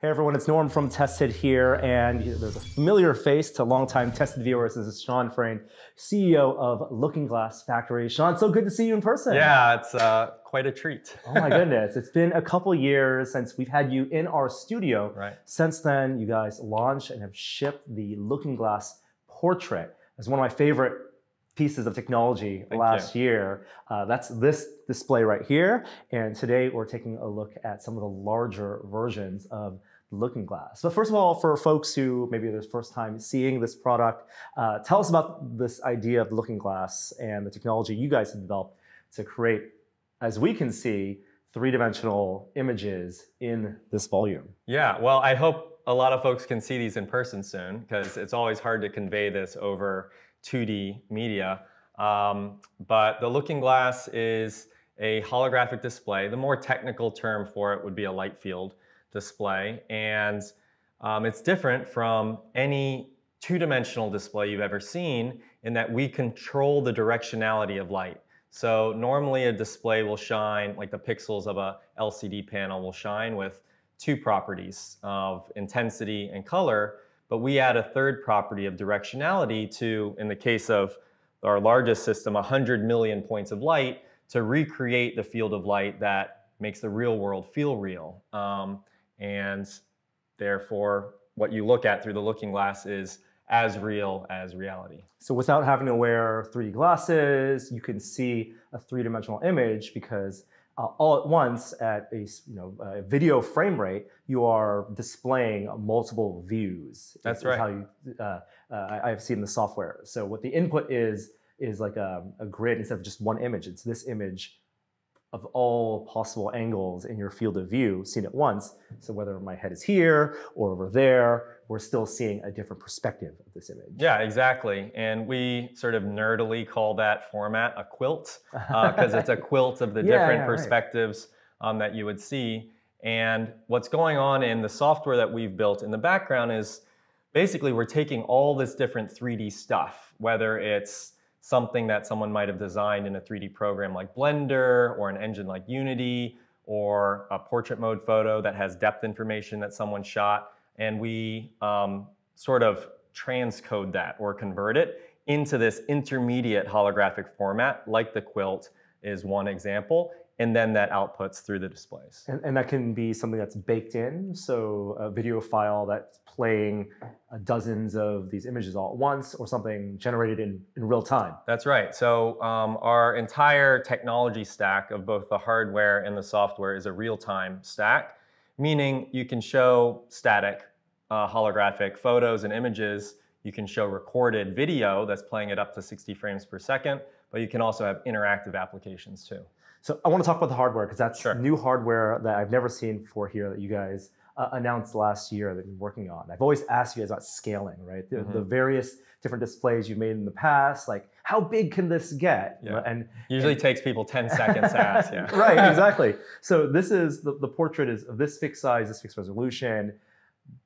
Hey everyone, it's Norm from Tested here, and there's a familiar face to longtime Tested viewers. This is Shawn Frayne, CEO of Looking Glass Factory. Shawn, so good to see you in person. Yeah, it's uh, quite a treat. oh my goodness, it's been a couple years since we've had you in our studio. Right. Since then, you guys launched and have shipped the Looking Glass Portrait as one of my favorite pieces of technology Thank last you. year. Uh, that's this display right here. And today we're taking a look at some of the larger versions of Looking Glass. But first of all, for folks who maybe their first time seeing this product, uh, tell us about this idea of Looking Glass and the technology you guys have developed to create, as we can see, three-dimensional images in this volume. Yeah, well, I hope a lot of folks can see these in person soon because it's always hard to convey this over 2D media. Um, but the Looking Glass is a holographic display. The more technical term for it would be a light field display. And um, it's different from any two-dimensional display you've ever seen in that we control the directionality of light. So normally a display will shine, like the pixels of a LCD panel will shine with two properties of intensity and color, but we add a third property of directionality to, in the case of our largest system, 100 million points of light to recreate the field of light that makes the real world feel real. Um, and therefore, what you look at through the looking glass is as real as reality. So without having to wear 3D glasses, you can see a three-dimensional image because uh, all at once at a you know a video frame rate, you are displaying multiple views. That's right. How you, uh, uh, I've seen the software. So what the input is is like a, a grid instead of just one image. It's this image of all possible angles in your field of view seen at once. So whether my head is here or over there, we're still seeing a different perspective of this image. Yeah, exactly. And we sort of nerdily call that format a quilt because uh, it's a quilt of the Yeah, different yeah, right. perspectives um, that you would see. And what's going on in the software that we've built in the background is basically we're taking all this different 3D stuff, whether it's something that someone might have designed in a 3D program like Blender or an engine like Unity or a portrait mode photo that has depth information that someone shot. And we um, sort of transcode that or convert it into this intermediate holographic format, like the quilt is one example. And then that outputs through the displays. And, and that can be something that's baked in, so a video file that's playing uh, dozens of these images all at once, or something generated in, in real time. That's right. So um, our entire technology stack of both the hardware and the software is a real-time stack, meaning you can show static uh, holographic photos and images. You can show recorded video that's playing it up to 60 frames per second, but you can also have interactive applications too. So I want to talk about the hardware because that's Sure. new hardware that I've never seen before here that you guys uh, announced last year that you're working on. I've always asked you guys about scaling, right? The, Mhm. the various different displays you've made in the past, like how big can this get? Yeah. And Usually and- takes people 10 seconds to ask. Yeah. right, exactly. So this is the, the portrait is of this fixed size, this fixed resolution.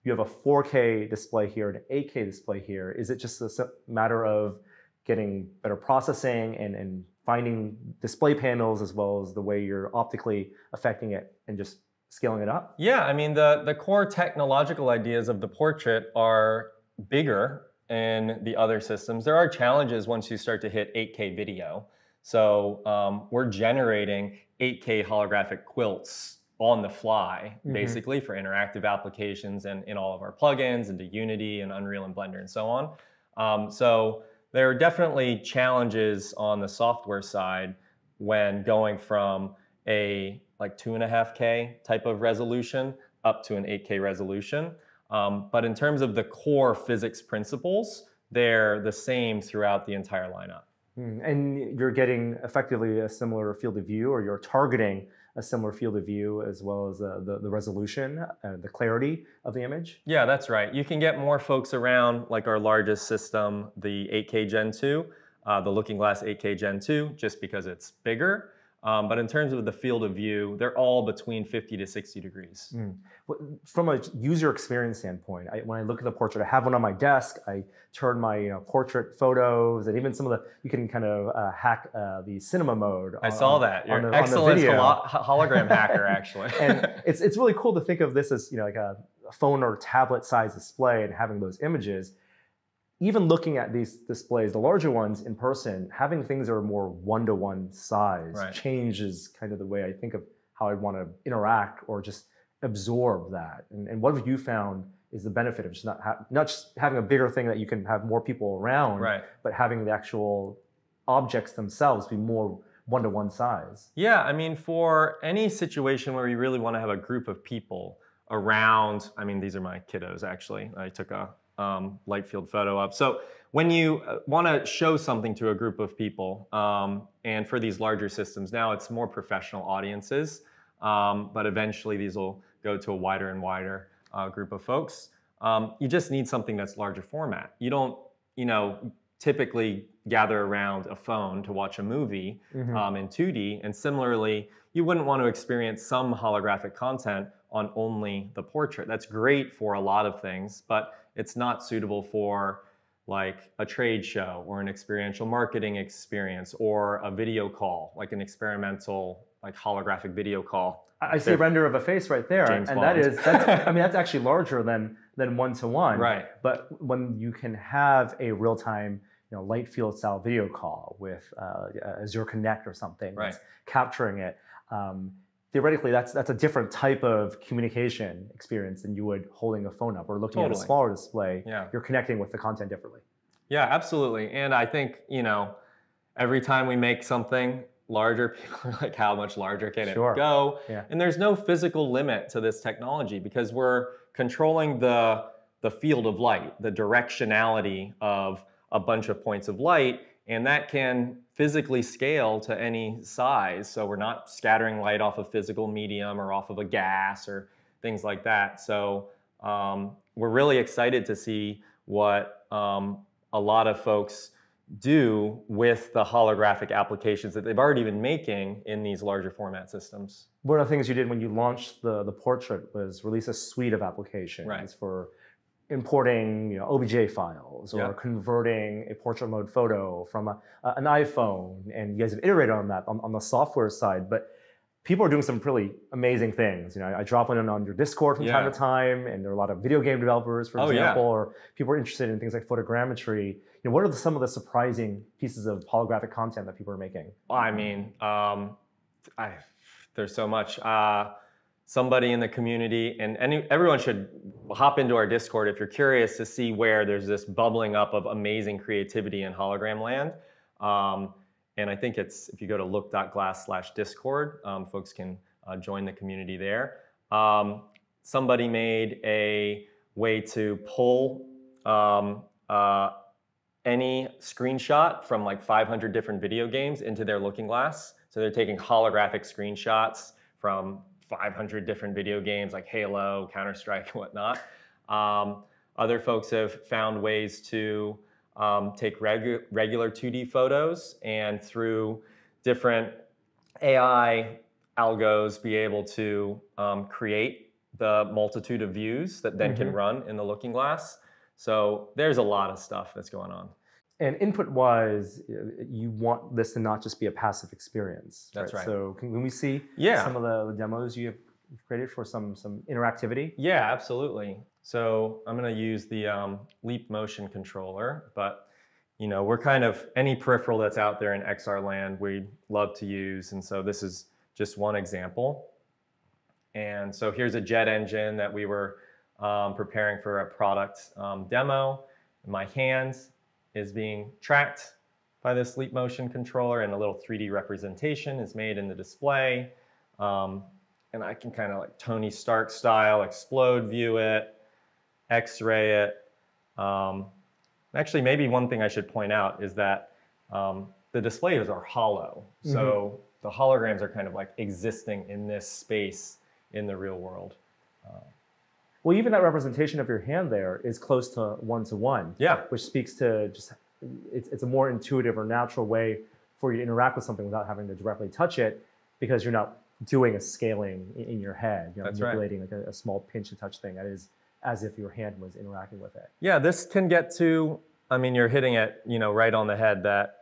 You have a 4K display here, an 8K display here. Is it just a matter of getting better processing and, and finding display panels as well as the way you're optically affecting it and just scaling it up? Yeah, I mean, the, the core technological ideas of the portrait are bigger in the other systems. There are challenges once you start to hit 8K video. So um, we're generating 8K holographic quilts on the fly, Mhm. basically, for interactive applications and in all of our plugins, into Unity and Unreal and Blender and so on. Um, so there are definitely challenges on the software side when going from a like two and a half K type of resolution up to an 8K resolution. Um, but in terms of the core physics principles, they're the same throughout the entire lineup. Hmm, And you're getting effectively a similar field of view, or you're targeting a similar field of view as well as uh, the, the resolution, uh, the clarity of the image. Yeah, that's right. You can get more folks around, like our largest system, the 8K Gen 2, uh, the Looking Glass 8K Gen 2, just because it's bigger. Um, but in terms of the field of view, they're all between 50 to 60 degrees. Mm. From a user experience standpoint, I, when I look at the portrait, I have one on my desk. I turn my you know, portrait photos, and even some of the you can kind of uh, hack uh, the cinema mode. I on- saw on- that. You're on an the- on excellent video. holo- hologram hacker, actually. and it's it's really cool to think of this as you know like a phone or tablet size display and having those images, even looking at these displays, the larger ones in person, having things that are more one-to-one size Right. changes kind of the way I think of how I want to interact or just absorb that. And, and what have you found is the benefit of just not ha- not just having a bigger thing that you can have more people around, Right. but having the actual objects themselves be more one-to-one size. Yeah, I mean, for any situation where you really want to have a group of people around, I mean, these are my kiddos actually. I took a um, light field photo up. So when you want to show something to a group of people, um, and for these larger systems, now it's more professional audiences, um, but eventually these will go to a wider and wider uh, group of folks. Um, you just need something that's larger format. You don't, you know, typically gather around a phone to watch a movie Mhm. um, in 2D. And similarly, you wouldn't want to experience some holographic content on only the portrait. That's great for a lot of things, but it's not suitable for like a trade show or an experiential marketing experience or a video call, like an experimental like holographic video call. I see a render of a face right there, James and that Bond. is that's I mean that's actually larger than than one to one. Right. But when you can have a real time, you know, light field style video call with uh, Azure Kinect or something Right. that's capturing it, um, theoretically that's that's a different type of communication experience than you would holding a phone up or looking at a smaller display. Yeah. You're connecting with the content differently. Yeah, absolutely. And I think, you know, every time we make something larger, people are like, how much larger can Sure. it go? Yeah. And there's no physical limit to this technology because we're controlling the, the field of light, the directionality of a bunch of points of light. And that can physically scale to any size. So we're not scattering light off a physical medium or off of a gas or things like that. So um, we're really excited to see what um, a lot of folks do with the holographic applications that they've already been making in these larger format systems. One of the things you did when you launched the, the portrait was release a suite of applications Right. for importing you know, OBJ files or Yeah. converting a portrait mode photo from a, a- an iPhone. And you guys have iterated on that on, on the software side. But people are doing some really amazing things. You know, I, I drop in on your Discord from time to time, and there are a lot of video game developers, for Oh, yeah. example, or people are interested in things like photogrammetry. You know, what are the, some of the surprising pieces of holographic content that people are making? I mean, um, I, there's so much. Uh, somebody in the community, and any, everyone should hop into our Discord if you're curious to see where there's this bubbling up of amazing creativity in hologram land. Um, and I think it's if you go to look.glass slash Discord, um, folks can uh, join the community there. Um, somebody made a way to pull um, uh, any screenshot from like 500 different video games into their looking glass. So they're taking holographic screenshots from 500 different video games like Halo, Counter Strike, and whatnot. Um, other folks have found ways to um, take regu- regular 2D photos and through different AI algos be able to um, create the multitude of views that then can Mhm. run in the looking glass. So there's a lot of stuff that's going on. And input wise, you want this to not just be a passive experience. That's right. So can, can we see Yeah. some of the, demos you have created for some some interactivity? Yeah, absolutely. So I'm going to use the um, Leap Motion controller, but you know we're kind of any peripheral that's out there in XR land we love to use, and so this is just one example. And so here's a jet engine that we were um, preparing for a product um, demo. In my hand is being tracked by this Leap Motion controller, and a little 3D representation is made in the display. Um, and I can kind of like Tony Stark style explode view it, X-ray it. Um, actually, maybe one thing I should point out is that um, the displays are hollow, so the holograms are kind of like existing in this space in the real world. Well, even that representation of your hand there is close to one to one, Yeah, which speaks to just it's, it's a more intuitive or natural way for you to interact with something without having to directly touch it because you're not doing a scaling in, your head. You're That's right. manipulating like a, a small pinch and touch thing. That is as if your hand was interacting with it. yeah. This can get to. I mean, you're hitting it, you know, right on the head. That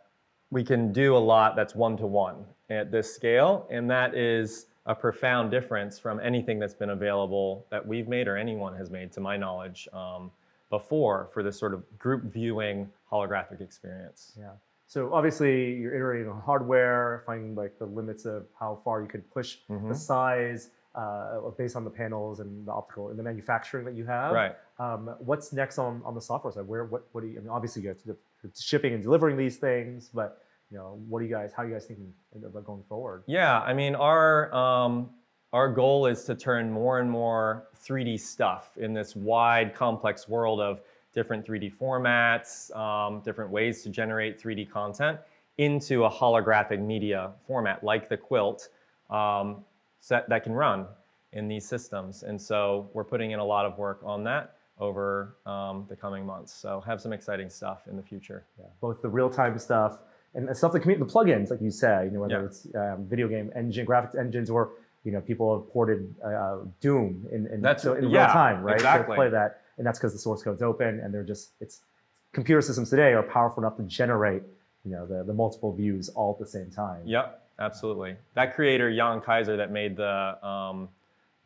we can do a lot that's one to one at this scale, and that is a profound difference from anything that's been available that we've made or anyone has made, to my knowledge, um, before for this sort of group viewing holographic experience. Yeah. So obviously you're iterating on hardware, finding like the limits of how far you could push Mhm. the size uh, based on the panels and the optical and the manufacturing that you have. Right. Um, what's next on, on the software side? Where what what do you? I mean, obviously you guys are shipping and delivering these things, but you know, what do you guys? How are you guys thinking about going forward? Yeah, I mean, our um, our goal is to turn more and more 3D stuff in this wide, complex world of different 3D formats, um, different ways to generate 3D content into a holographic media format like the quilt um, set that can run in these systems. And so we're putting in a lot of work on that over um, the coming months. So have some exciting stuff in the future. Yeah, both the real-time stuff and stuff that commu- the plugins, like you said, you know, whether Yeah. it's um, video game engine, graphics engines, or you know, people have ported uh, Doom in, in, That's- so in yeah, real time, right? exactly. To play that, and that's because the source code's open, and they're just it's computer systems today are powerful enough to generate, you know, the, the multiple views all at the same time. Yep, absolutely. That creator, Jan Kaiser, that made the um,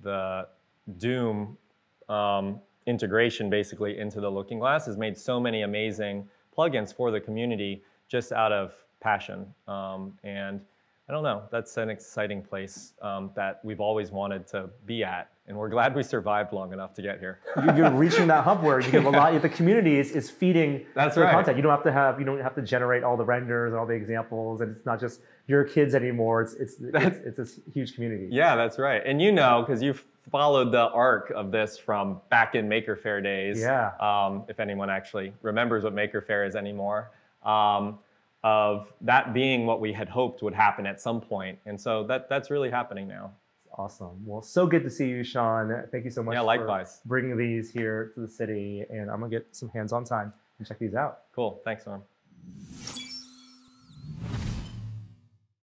the Doom um, integration basically into the Looking Glass, has made so many amazing plugins for the community just out of passion. Um, and I don't know, that's an exciting place um, that we've always wanted to be at, and we're glad we survived long enough to get here. You- You're reaching that hub where you get a lot. The community is, is feeding That's the right. content. You don't have to have you don't have to generate all the renders and all the examples, and it's not just your kids anymore. It's it's it's, That's- it's this huge community. Yeah, that's right. And you know, because you've followed the arc of this from back in Maker Faire days. Yeah. Um, if anyone actually remembers what Maker Faire is anymore, um, of that being what we had hoped would happen at some point. And so that that's really happening now. Awesome. Well, so good to see you, Shawn. Thank you so much Yeah, likewise. for bringing these here to the city. And I'm going to get some hands on time and check these out. Cool. Thanks, Norm.